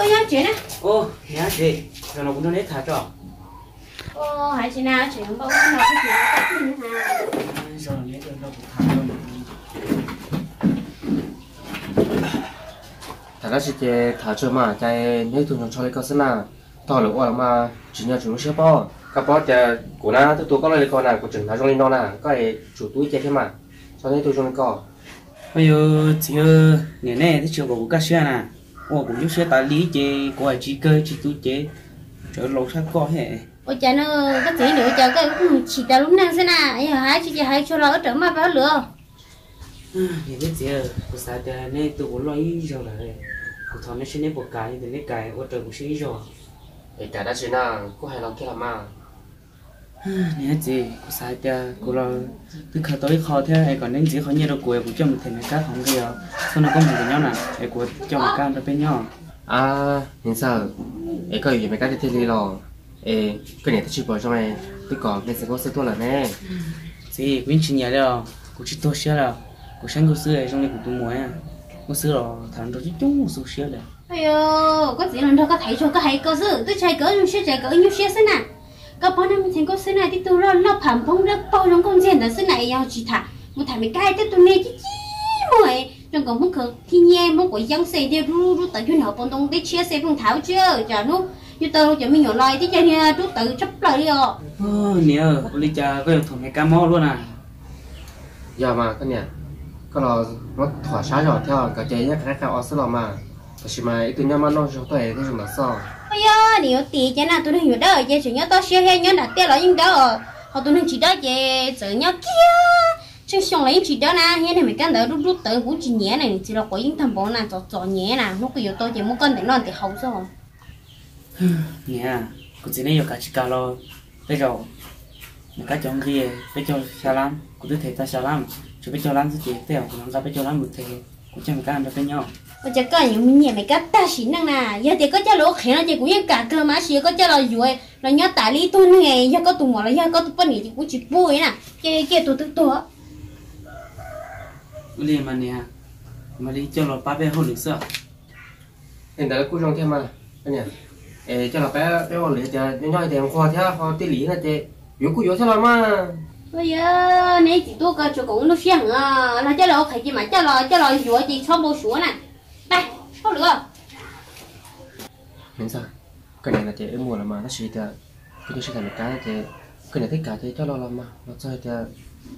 có nhá chị nè ô nhá chị? Rồi nó cũng nó hết thả trọ ô hãy chị nào? Chị không bao giờ nói cái chuyện đó ha rồi lấy được đâu cũng thả rồi thằng đó sẽ thả chơi mà chạy nếu tụi nó cho lấy cái sân nào tao là qua mà chỉ nhờ chúng nó sẽ bỏ các bó chờ của nó tôi tôi có lấy con nào của chừng nó trong lên nó nào có ai chủ túi chơi thế mà cho nên tôi trong lên co bây giờ chị ơi ngày nay thì chưa có cái xe nè ô cũng chút xe tài lý chị của ai chỉ cơ chỉ tu chế chờ lâu sát co hệ ôi cha nó cái gì nữa cha cái chỉ ta lúc nào thế nào. Ấy hãy chị hãy cho nó ở trở mà bao lửa thì biết chị ơi của sao thì nên lo ý rồi là của thằng nó sẽ nên một cái thì nên cái ô trời cũng sẽ rồi. Để cả đã chơi nào có hay làm cái làm mà nè chị của sao thì của lo. Từ khởi tới khó thế hay còn nên chỉ khó nhiều đâu của cũng cho một thằng cá không cái nào sau nó có một cái nhau nè hay của cho một cam nó bên nhau à hiện sao? Ấy có gì mấy cái thế gì rồi ê cái này tôi chỉ bảo cho mày. Tôi có nên sẽ có sự tốt là nè chị cũng chỉ nhớ đâu. Cũng chỉ tôi xíu đâu. Cũng sáng cũng xưa trong này cũng tôi mua à. Cũng xưa rồi thằng đó chỉ chung một số xíu đấy. Yo có gì lần đâu có thấy cho có hay có sự tôi chạy cỡ như xe chạy cỡ như xe thế nào có bao năm thành có thế này thì tôi lo lo phẳng phong rất bao trong công chuyện đó thế này nhau chỉ thả một thằng mình cay tới tôi nghe chứ chứ mày trong còn muốn khờ thì nhẹ muốn của dân xe đi ru ru tới chỗ nào bọn đông đi chia xe phương thảo chưa? Chả nó như tôi cho mình nhỏ lại thì cho nha chú tự chấp lại đi ô nè lý cha có thằng này cá mó luôn à. Giờ mà cái này có là nó thỏa sáng rồi theo cái chế nhá cái cái ở sơ mà. Chỉ mà ít tuổi mà nó cho tôi cái gì mà sao ôi yo nếu tí cho nào tôi hiểu đó chứ chỉ nhớ tôi xe hay nhớ là tiền là những đó họ tôi chỉ đó chứ giờ nhớ kia. Chứ xong lấy chỉ đó na hiện này mình cần đó rút rút tới cũng chỉ nhẹ này, chỉ là có những thằng bọn nào cho cho nhẹ nè nó cứ yếu tôi chỉ muốn cần để nó thì hậu sao nè cũng chỉ nên yêu cả chỉ cả lo. Bây giờ mình cái chọn gì bây giờ sao lắm cũng tôi thấy ta sao lắm chứ bây giờ lắm thì chỉ theo cũng làm ra bây giờ lắm một thế? Cũng chẳng cái ăn được cái nhau bây giờ có những mình nhẹ mấy cái ta xí năng nè giờ thì có cho lỗ khẽ nó chỉ cũng như cả cơ mà xí có cho là rồi là nhớ tại lý tôi nghe giờ có tụi mỏ là giờ có tụi bên thì cũng chỉ bùi nè kia kia tụi tụi tụi liền mà nè mà đi cho nó ba bé hôn được sợ hiện tại cũng trong thêm mà cái này ê cho là bé bé còn lấy cho nhỏ nhỏ thì khoa theo khoa tí lý là chế yếu cũng yếu theo là mà bây giờ này chỉ tôi có cho cũng nó xiang à là cho lỗ khẽ chỉ mà cho lỗ cho lỗ rồi chỉ cho bố xuống nè đây không được mình sao. Cái này là em mua là mà nó chỉ là cái này sẽ thành một cái chế cái này tất cả chế cho lo làm mà. Nó chơi thì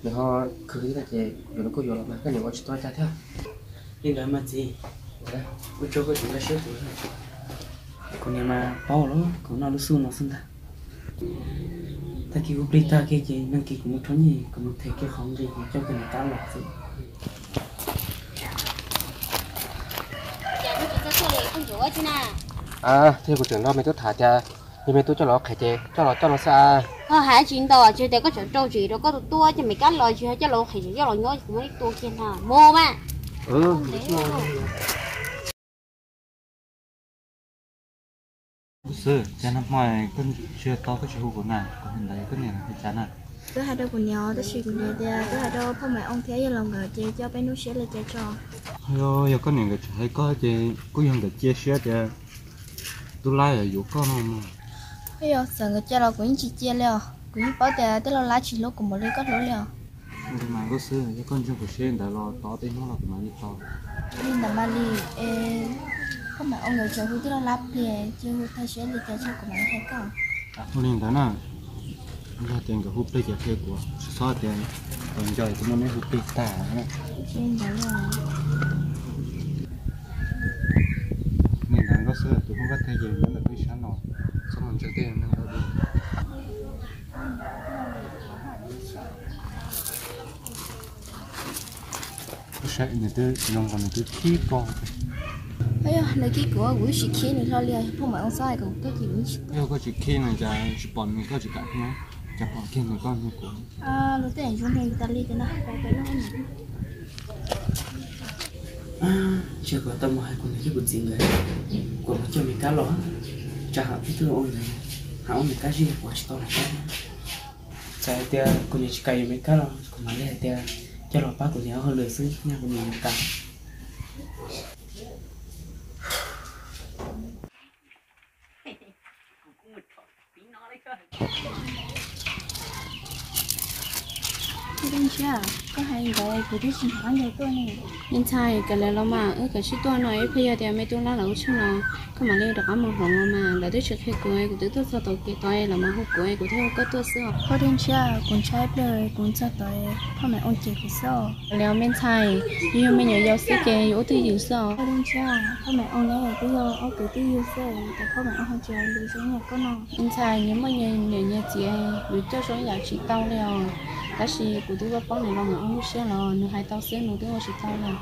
mình họ cứ là chế rồi nó cũng yếu là mà. Cái này có chỉ tôi ra theo đi đó mà gì tôi cho cái chuyện là sửa tuổi còn nhà mà bao đó còn nó lúc xưa nó sinh ta. Ta kêu đi ta kia gì năng kỳ cũng một thứ gì cũng một thể cái không gì cho cái này ta lọt gì dạ tôi chỉ có chứ nè à? Thế của trưởng nó mình tôi thả cho nhưng mà tôi cho nó khải chế cho nó cho nó xa. Có hai chuyện đó chứ để có chỗ trâu chỉ đó có tụi tua cho mấy cái lời chứ cho lỗ khỉ cho lỗ nhớ cũng mấy tua kia nào. Mua mà ừ. Sư cho nó mọi con chưa to cái chú của này còn hiện tại cái này là cái chán à tôi hai đứa của nhau tôi suy của nhau tôi hai đứa phong mẹ ông thế giờ lòng gờ chơi cho bé nuôi sẽ là chơi cho yo yo cái này cái thấy có chơi có dùng để chia sẻ cho tôi lại ở chỗ con mà bây giờ sợ người chơi là cũng chỉ chia liao cũng bảo để tôi là lá chỉ lúc của một đứa có lỗ liao nhưng mà có sư cái con chưa có xe để lo to tới nó là mà đi to. Nhưng mà Bali không phải ông người chơi hút tôi là lắp liền chưa hút thay sẽ đi chơi cho của mình thấy có hôm nay đó nè ra tiền cái hút đây cái kia của so tiền còn trời cũng muốn hút đi tả nè nên đó là nên là có sư tôi không có thay gì nữa là tôi sáng nọ xong mình chơi tiền nên đâu đi sẽ người tôi lòng còn người tôi khí con bây giờ lấy cái của của sĩ khí này lo liao không phải ông sai cũng cái gì cũng yêu có chỉ khi này giờ chỉ bọn mình có chỉ cả nó chả bọn kia người con như của à lúc đấy chúng mình ta đi cái nào cái cái nó à chưa có tâm hay còn này cái gì người của nó cho mình cá ló chả học cái thứ ôn này hảo mình cá gì của chị to là cái chạy tia con chị cày mình cá ló còn mà lấy tia cho lọ bác của nhà hơn lười xứ nhà của mình cả đến chưa có hay gọi của đứa sinh hoạt nhiều tôi này nhân trai cái này lo mà ước cái chỉ à, tôi nói bây giờ thì mấy tôi lao lẩu chứ nó cái mà lên cái mà hỏng mà là đứa trước khi của ấy của đứa tôi sao tôi kia tôi là mà hút của của theo cái tôi xưa có đến chưa cũng trái đời cũng cho tuổi không phải ông chỉ của sao leo men trai nhưng mà nhớ giáo sư kia yếu thì yếu sao có đến chưa không phải ôn lấy cái giờ ông cứ tư yếu sao tại không phải ông học trường được số nhà con nào men trai nếu mà nhớ nhớ nhớ chị ấy với cho số nhà chị tao leo ta chỉ cụ tôi vào này vào mà ông sẽ là nó hay tao sẽ nó tôi sẽ tao là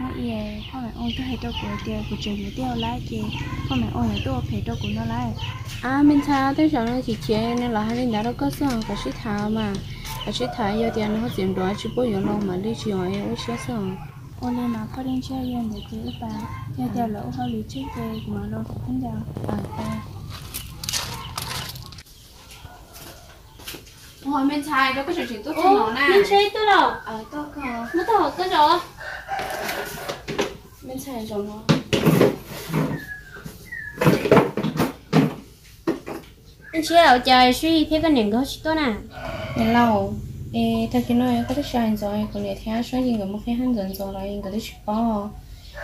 nó ye không phải ông tôi hay tao của tiêu của trường của tiêu lái kì không phải ông này tôi phải tao của nó lái à mình cha tôi chọn nó chỉ nên là hai đứa đó có sữa có sữa thảo mà có sữa thảo giờ nó tiền đó chỉ bôi dưỡng lòng mà đi chiều ấy uống sữa sữa ôn mà có đến chơi yên để chữ bà giờ tiêu lỗ hơi lý trước về mà lo không được à hồi mình xài đâu có sự chuyện tốt cho nó nè mình xài tôi đâu ờ tôi có nó tôi có rồi. Mình xài rồi nó. Anh chị ở trời suy thế vấn đề có gì tốt nè nhà lâu thì theo cái nói có thể xài rồi còn để theo số gì người một cái hàng dần rồi rồi người thích bỏ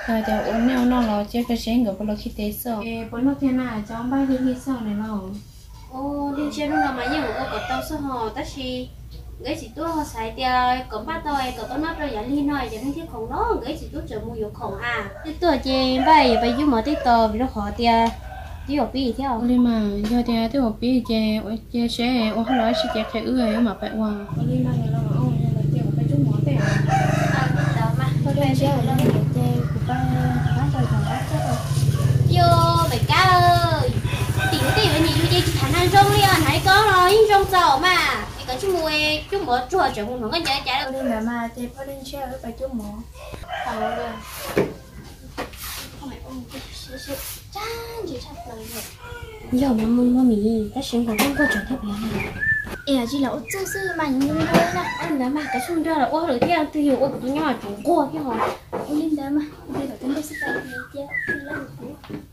rồi thì uống nhau nó lo chơi có xe người bỏ lo khi tế sợ. Ê bỏ nó thế nào cho ba thì khi sợ này lâu ô đi chơi lúc nào mà nhiều người có tao sơ hồ ta chỉ cái chỉ tôi họ xài tiền có ba tôi có tôi nắp rồi giải liên nói giải liên thiết không nó cái chỉ tôi chờ mua dục không à. Cái tôi chỉ bây bây giờ mở tít tờ vì nó khó tiền đi học bì theo đi mà giờ thì tí học bí chè chơi sẽ ôi không nói sẽ chơi chơi ưa mà phải qua đi mà người lo mà ông nên là chè phải chút mỏ tiền à đó mà tôi chơi chè ở đây của ba đi có rồi rong dầu mà cái cái chú mua chú mua chú hỏi chuyện không có nhớ trả có đến mà mà chơi có chưa ở bài chung mỏ 好的。không phải ôm cái sự sự chán chỉ chặt lời rồi. Giờ mà muốn mua mì, ta xem còn không có chỗ thấp ê chỉ là ô chú sư mà người thôi nè. Anh đã mà cái xung ra là ô rồi theo từ hiểu ô tụi nhỏ chúng cô cái họ ô lên đó mà bây giờ chúng ta sẽ phải đi đi lên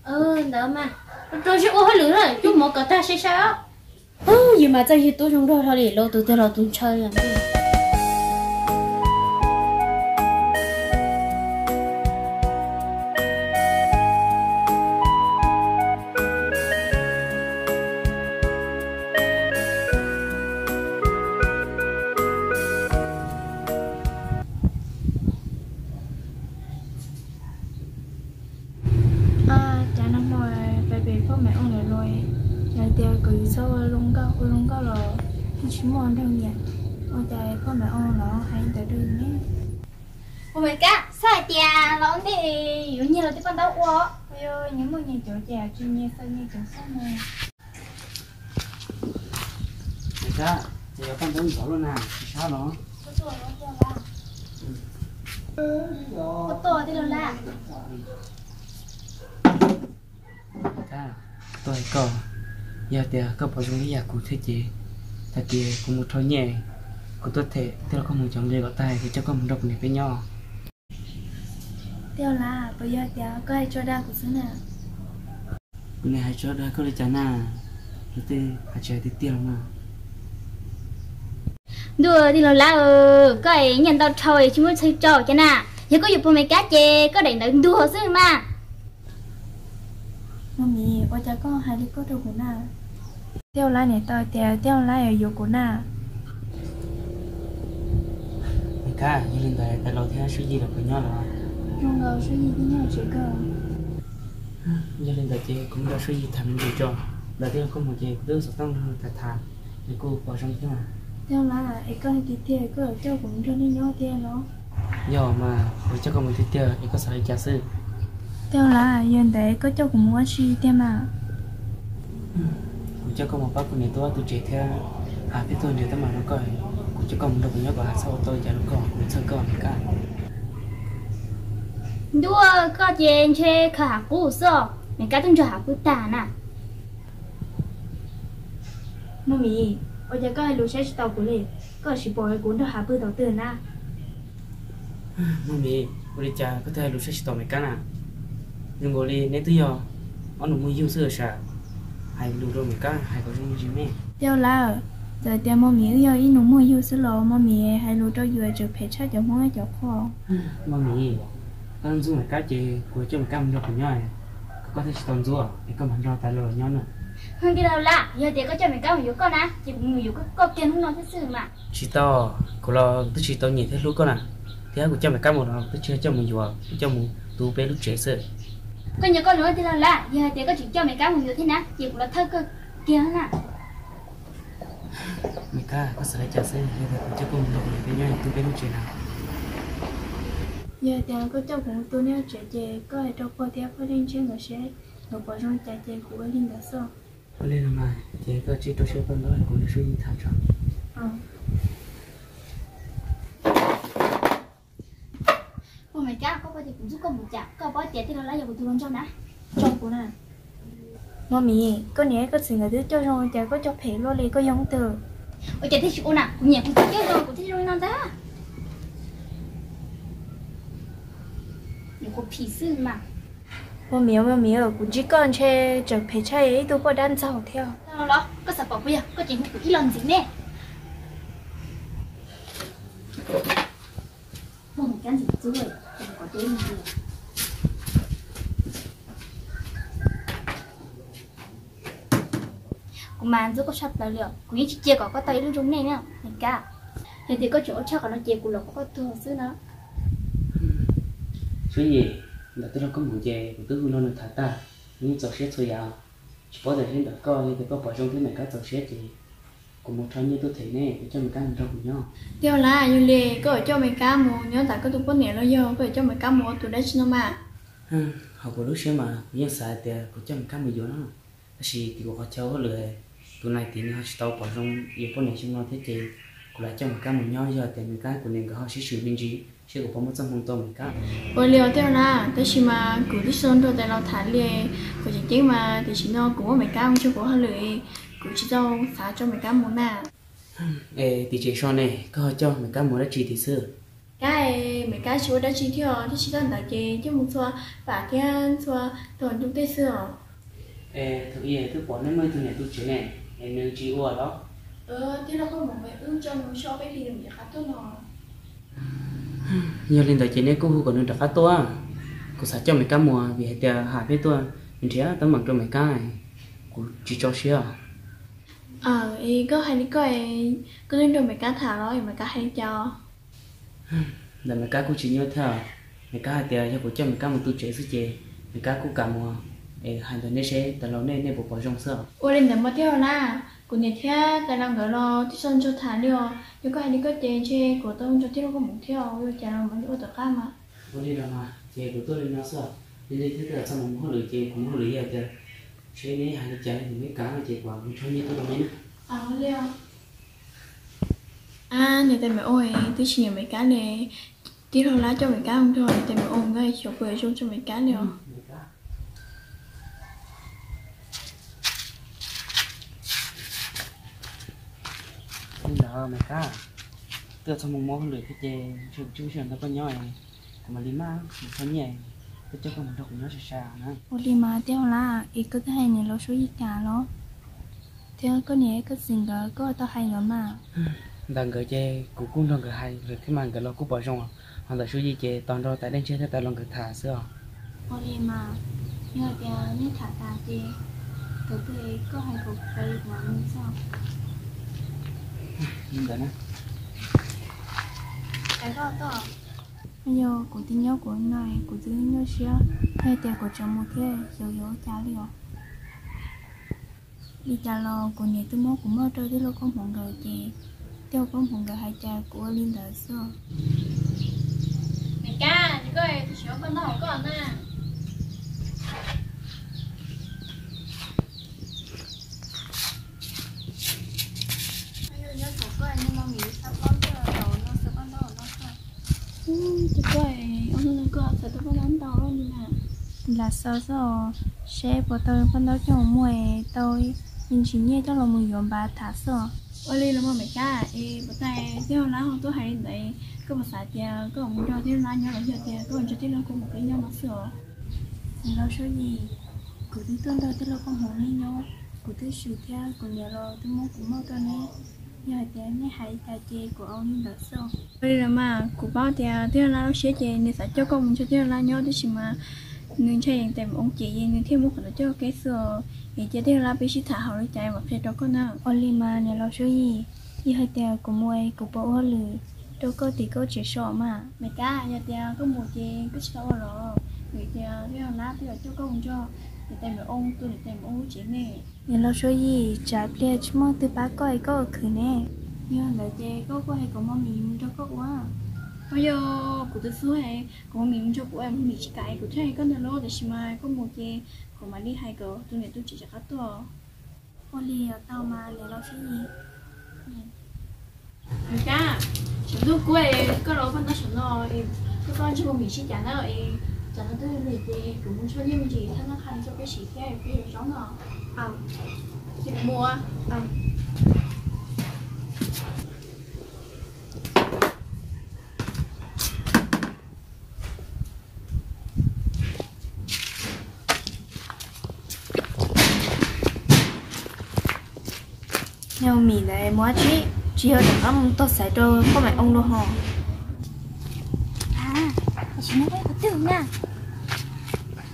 ừ đó mà. Rồi chứ ô hơi lửa rồi chú một cái ta sẽ sao gì mà chơi hết tôi chúng rồi thôi để lâu tôi từ lâu tôi chơi làm gì? Ôi mẹ ông nó hay tới đây nhé. Ô mày cá sai tia nó đi. Dụ như là cái con đâu ô ôi ơi những người nhà chỗ già chuyên nghiệp sao như chỗ sao này Người ta, thì có con tấm gió luôn à, sao nó? có tuổi nó chưa là có tuổi thì là Người ta, tôi có, giờ thì có bảo chúng lý cụ thể chế, tại vì cũng một thôi nhẹ, của tôi thể, tức là có một chồng đi gọi tay thì cho có một độc này với nhau. tiêu là bây giờ tiêu có ai cho đa của xứ nào? Bữa nay hai chỗ đó có lấy chán à, thì tôi hai chơi thì tiêu mà. đùa thì là lá ừ cái nhận tao trời chúng mới chơi trò cho nè giờ có dụ mày cá chê có đánh đánh đùa xứ mà. Mami ôi cha có hai đứa có đâu của nào tiêu lá này tao tiêu tiêu lá ở chỗ của nào Người ta, như lên đây, tại lâu thế suy gì là của nhau rồi. không ngờ suy gì với nhau chỉ cơ Như lên đây chị cũng đã gì thầm gì cho. Đầu tiên có một chị đưa sổ tông thật thà, thì cô trong cái mà. tiêu lá ấy có cái tiền có ở châu cũng cho nên nhau tiền nó Giờ mà, cho một tí tiêu, thì có sợ trả sư. tiêu lá hiện tại có châu cũng muốn suy tiền mà cho con một bác của này tôi tôi chạy theo à biết tôi nếu tôi mà nó coi chứ còn được nhớ bà sau tôi chả còn cũng sơ còn cả. Đua có chuyện chê cả cũ sơ, mình cái tung cho hạ cũ tàn à mami bây giờ có ai lũ sẽ tàu của lệ có chỉ bỏ cái cuốn cho hạ bự tàu từ na mami bây cha có thể lũ sẽ tàu mấy cái nào nhưng ngồi đi nếu tới giờ ông đừng mua yêu sơ sả hay lũ rồi mấy cái hay có dùng gì mẹ theo là giờ tiền mà mía giờ ít nông mua yêu sữa lò mà mía hay lúa cho vừa chụp phải chắc cho mua cho kho mà mì con dùng cái chị của cho một cam cho của nhau có thể tồn rùa để con mình cho tài lừa nhau nữa. Hơn đi đâu lạ giờ thì có cho mình cao một con á. Chỉ một yếu có tiền không nói thế sự mà. Chỉ to của lo tôi chỉ to nhìn thấy lúc con à. Thế của cho mình cam một nó tôi chưa cho mình vừa cho mình tu bé lúc trẻ sơ con nhớ con nói thì là lạ giờ thì có chỉ cho mình cao một yếu thế nào chỉ cũng là thơ cơ kia nè ca có sợ cha sơ hay là cho con mình với nhau tu bé lúc trẻ nào. Giờ tiền có cho cũng tôi nếu trẻ trẻ có ai cho qua theo có lên trên người sẽ nó bỏ trong trẻ trẻ của linh đã sao? Có lên mà thì có chỉ tôi sẽ con đó cũng là suy thả cho ờ. Ôi mày cá có bao giờ cũng giúp con một chạm có bao tiền thì nó lấy vào tôi luôn cho nè trong của nè mami có nhớ có สิ่ง gì cho rồi trẻ có cho phải lo lì có giống từ. Ôi trời thích chịu nè cũng nhẹ cũng thích rồi cũng thích rồi nó ra những cô phì sư mà. Mami mami ở cũng chỉ còn chơi chụp phải chơi ấy tôi có đan sao theo. Đó có sợ bỏ bây giờ có chuyện của ít lần gì nè một cái gì chứ rồi không có tiếng gì cũng mà giúp có sắp tài liệu. Cũng như chị chia có có tay lúc chúng này nè. Này cả. Thì thì có chỗ cho nó chia của lộc có thừa xứ nó suy gì là tôi đâu có một chè của tôi nó thả ta. Nhưng cho xét thôi à. Chỉ có thể hiện được coi thì có bỏ trong cái này các cho xét thì cũng một trong như tôi thấy nè để cho mình ăn trong cùng nhau. Theo là như lì có cho mấy cá mù nhớ tại có tôi có nhẹ nó vô có cho mấy cá mù tụi đấy nó mà ừ học của lúc xưa mà nhưng xài thì của cho mình cam mình vô nó thì thì của cháu lười chỗ này thì nó tàu bỏ trong yếu phần này xem nó thế thì của lại cho một cái một nhau giờ thì mình cái của nền có họ sử dụng bên gì sẽ có một trong phòng tôm cả ôi liệu theo là tới khi mà cứ đi sơn rồi tại nó thả liền của chính chính mà thì chỉ nó cũng mấy cái không chưa có hơi lười cứ chỉ cho thả cho mấy cái muốn nào ê thì chỉ sau này có cho mấy cái muốn đã chỉ thì xưa? Cái mấy cái chú đã chỉ theo thì chỉ cần đặt cái chứ một thua và cái thua tuần chúng tôi sửa. ê thực hiện thức bỏ nên mới từ này tôi chữ này nên chỉ ua đó. Ờ thế là không một mấy ưng cho một số cái gì để khá tốt nó nhiều lần tới chỉ này cũng còn được khá to cô sẽ cho mình cam mùa vì hệ tiền hạ biết tôi. Mình chỉ tấm bằng cho mình cái cô chỉ cho xíu ờ ý có hay đi coi có lên đường mấy cá thả đó thì mấy cá hay cho. Là mình cái cũng chỉ nhớ mình cái hệ tiền cho cô cho mình cái một tu chế sức chế. Mình cái cũng cả mùa ê hai đứa này sẽ từ lâu nay nay bộ bỏ trong sữa ôi lên tầm mất theo là của nhà thế tại làm cái lo thì sơn cho thả liều. Nhưng có hay đi coi chế chế của tôi cho thiết nó có một theo. Rồi chả làm mấy ô tô khác mà. Có đi đâu mà? Chế của tôi lên nó sữa đi đi thế là xong mình muốn lười chế cũng muốn lười vậy tiền chế này hai đứa chơi thì mấy cá mà chế quả mình cho như tôi đâu nhé à liều à nhà tại mẹ ôi tôi chỉ mấy cá này tí thôi lá cho mấy cá không thôi tại mẹ ôm cái chỗ quầy xuống cho mấy cá nhưng đó mày cá từ xong mình muốn lười cái chế chụp chú chuyện nó có nhoi mà lý má mình thấy nhẹ. Cái chỗ mình đâu cũng nhớ xa xa nữa. Ôi đi mà theo là ý cứ hay này lo số gì cả lo. Theo có nhẹ cái gì đó có tao hay lắm mà. Đang gửi chế cũng cũng đang gửi hay rồi cái màn gửi lo cũng bỏ trong hoặc là số gì chế toàn rồi tại đây chơi theo tại lòng gửi thả xưa. Ôi đi mà nhớ giờ nhớ thả ta đi từ từ có hay cuộc đây mà như sao nè cái đó đó bây giờ của tin nhau của này của dưới nhau xíu hay tiền của chồng một cái dấu dấu trả liệu đi trả lò của nhà tôi mốt cũng mơ trôi tới lúc con hồn gờ chị theo con hồn gờ hai cha của linh đời xưa này ca thì coi thì sửa con đâu có nè bây giờ nhớ thủ coi nhưng mà nghĩ sao con chưa đầu nó sao con đâu nó sao ừ thì coi ông nó có sao tôi có đánh đầu đâu như nào là sao sao sẽ bỏ tôi con đó cho mua tôi nhưng chỉ nghe cho là mình dùng bà thả sợ. Ôi đi là mà mẹ cá ê bữa tay theo lá không? Tôi hay đấy có một sải tiền có một cho theo lá nhau là giờ tiền có một cho theo lá có một cái nhau sửa thì nó số gì? Cứ thứ tương đối tức là con hồn hay nhau. Cứ thứ sự theo còn nhờ rồi tôi muốn cũng mau cho nè giờ thì em hãy tài chê của ông đỡ sâu bây giờ mà cụ bao thì theo là nó sẽ chê nên sẽ cho công cho theo là nhau thì chỉ mà. Người chạy hiện tại ông chị nên thêm một cái cho cái số. thì chỉ theo là bị sĩ thả hậu chạy mà phải đó con nào only mà nhà lo số gì? Như hơi theo của mua của bộ hơn lử đâu có thì có chỉ sợ mà. Mẹ cá giờ tiền có một chê cứ sợ rồi. Người tiền theo là bây giờ cho công cho. Thì tại mà ông tôi thì tại mà ông chị này nhà lo số gì trả tiền chứ mà từ bác coi có khử nè. Như là chê có có hay có mong mình cho có quá bây giờ cụ tôi xưa hay. Có mình cho cụ em mình chỉ cái cụ thấy con lo để mà có một chê có mà đi hai cỡ tôi này tôi chỉ cho các ตัว ô lì tao mà để lo số gì người ta chúng tôi quay cái đó phân nó chuẩn rồi cái con chưa bị chỉ trả nó rồi trả nó tới lì thì cũng cho những gì thay nó khai cho cái chỉ theo cái giống nó à thì mua à nhưng mình là mua chỉ ở đó ông tôi sẽ cho có mày ông đâu hả? À chị nói cái tưởng nha.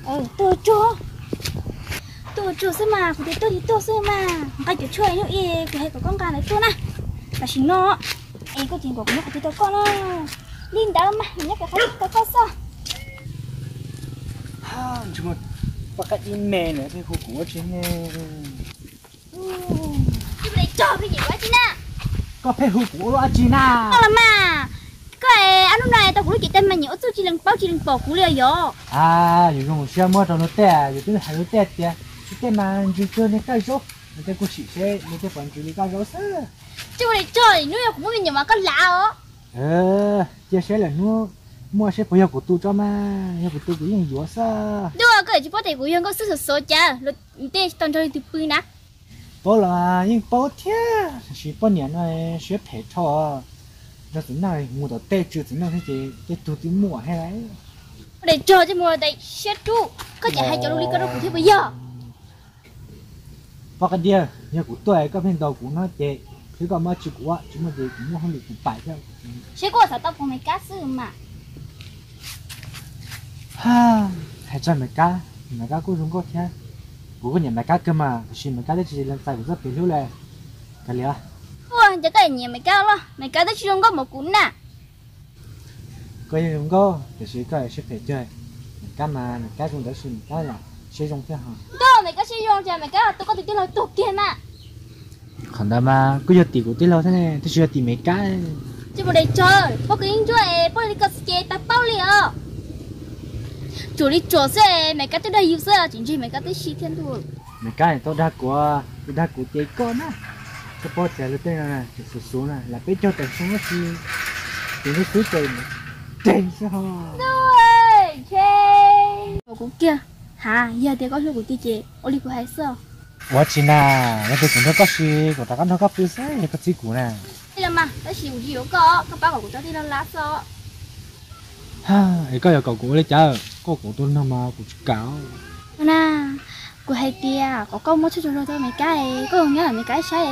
Ờ tôi chưa tôi chủ xem mà của tôi thì tôi xem mà cái chủ chơi nữa e, của hay của con gà này à. tôi nè và chỉ nó e có tiền của con của tôi con nó. Linh đã mà nhắc cái khách tôi có sao? Ha chúng mình và cái in mè nữa thì cũng có chị nè. Ừ, chúng mình cho cái gì quá chị nè? Có phải hụt của nó chị nè. Không mà cái anh hôm nay tao cũng chỉ tên mà nhớ tôi chỉ lần bao chỉ lần bỏ cũng liều rồi à dù không xem mất rồi nó tè dù tôi hay nó tè tè cái mà chỉ cho nên cái chỗ nên cái cô chỉ xe nên cái phần chỉ cái chỗ sao chứ mà chơi nuôi cũng muốn nhiều mà có lạ ó ờ chơi xe là nuôi mua xe bây giờ của tôi cho mà giờ của tôi cũng nhiều sao đúng rồi cái chỉ có thể của dân có sức số cha lúc tiền toàn cho tôi bưng nè tôi là những bao thế chỉ bao nhiêu này sẽ phải cho nó tính này mua đồ tê chứ tính này thì cái tôi tiền mua hay đấy để chờ cho mua đây xe chú có chả hay cho lúc đi cái đó cũng thế bây giờ và cái điều nhà của tôi có bên đầu của nó chế chứ còn mà chụp quá chúng mà để cũng không được phải theo chứ có sao tao không mấy cá sư mà? Ha hãy cho mấy cá. Mấy cá cũng giống có thế. Cũng có nhà mấy cá cơ mà. Chỉ mấy cá đấy chỉ làm sai cũng rất bị lưu lệ cái gì à ôi cho tao nhà cá lo. Mấy cá đấy chỉ giống có một cuốn nè. Có gì giống có thì chỉ có chơi. Cá mà cá cũng đã xin cá rồi sẽ dùng thế hả đó cái sẽ dùng chả mày cái tôi có tiền lâu tôi kia mà còn đâu mà cứ giờ tiền của tôi lâu thế này tôi chưa tiền cái chứ bộ đây chơi bố cái anh chú đi cất cái ta bao liều chủ đi chỗ xe mày cái tôi đây yêu xe chính chỉ mày cái tôi xí thiên thôi mày cái tôi đã của tôi đã của tiền con á cái bố trẻ lúc tên này chỉ số số này là biết cho tiền số nó chi tiền nó số tiền tiền sao rồi chơi cũng kia hà giờ thì có lúc của chị ô li của hai sao quá chị nà nó tôi cũng nó có gì của ta nó có phi sao nó có gì của nè đi làm mà tới chiều chiều có các bác của cháu đi làm lá sao ha ấy giờ cậu cũng lấy chờ có cậu tôi nằm mà cũng cáo. Nà của hai tia có con mất chút rồi thôi mấy cái. Có không nhớ là cái sai.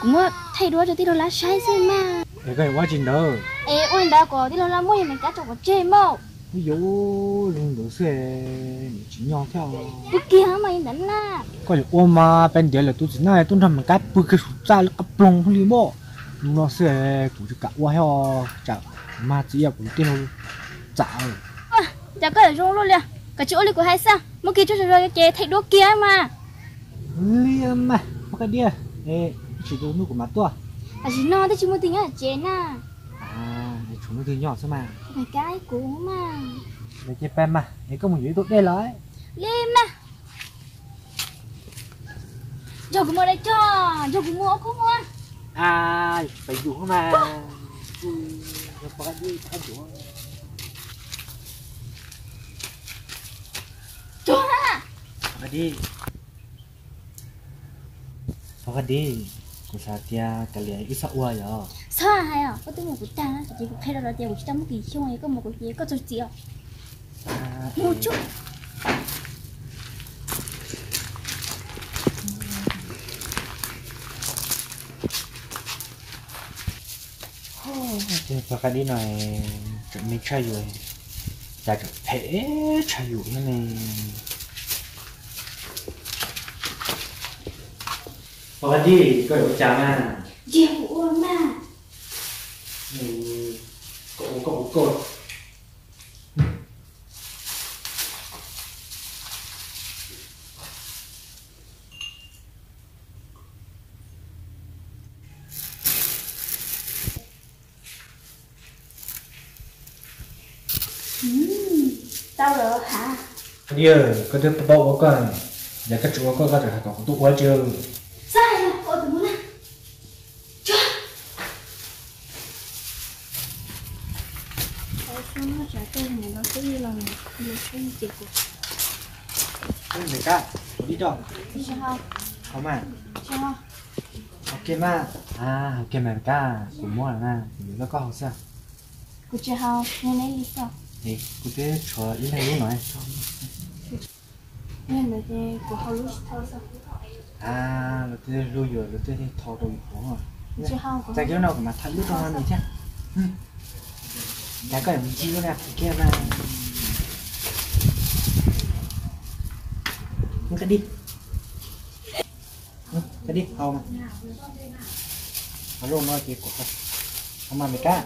Cũng mất thay đổi cho tí đồ lá sai xem mà. Ấy cái quá trình đâu? Ấy ôn đã có tí đồ lá mua mấy cái chỗ có chơi màu ví dụ lùng đồ xe chỉ nhau có thể ôm mà bên đấy là tôi chỉ nói tôi làm cái bự cái sụt ra cái plong không liền bộ. Nó xe cũng chỉ cả qua heo chả mà chỉ là cũng tiêu chả. Chả có thể rung luôn liền. Cái chỗ này của hai sao? Một kia chỗ rồi cái thấy đốt kia mà. Liền mà cái đi à. ê chỉ đồ nuôi của mặt tôi à chỉ nó thế chỉ muốn tính là chế na à chúng nó thì nhỏ sao mà? Mày cái cũ à. mà Để chị em mà Nếu có một dưới tốt đây lấy Lên mà Giờ cũng mua đây cho Giờ cũng mua cũng mua. À Phải dụ mà. Ừ có đi Có dụ không Chúa ha Có đi. Có đi. Có sao tia Cả liền ít sợ quá rồi 하여 어떤 먹고 있잖아 지금 패러라 되고 싶다 먹기 시원 이거 먹고 있지 xong 좋지요. có một cái đi này chuẩn bị chai rồi là chuẩn thể chai rượu nè. này cái đi có đồ trà mà 姐，我妈。Tao rồi hả? Giờ có được bao bao con giờ cái chỗ có cái được có tụ quá chưa sai rồi ôi tụi muốn à Tại sao nó trả tên này nó cứ như là một cái gì của người đi đâu sao mà ok mà à ok mà cả, cũng mua là na nó có học sao của chị hao nên lấy lý sao thì cụ thể cho ý này lúc nói nên là cái của hao lúc sao sao à lúc thế lưu rồi lúc thế thọ rồi đúng rồi chị hao tại cái nào mà thật lúc trong ăn chứ đã có mình chi nè kia mà มันกระดิกกระดิกเอามาเอาลงมาเก็บกดเอามาไม่กล้า